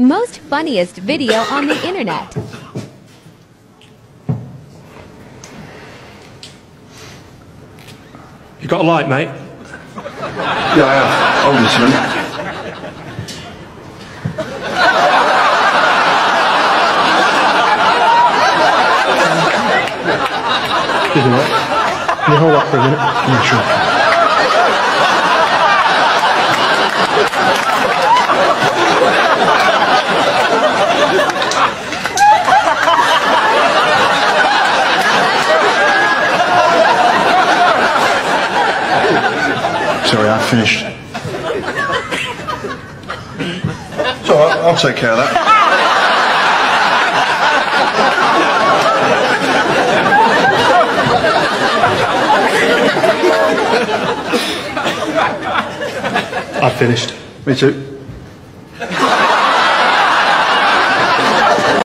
Most funniest video on the internet. You got a light, mate? Yeah, I have. Hold this minute. Excuse me, mate. Can you hold that for a minute? Yeah, sure. Sorry, I finished. All right, I'll take care of that. I've finished. Me too.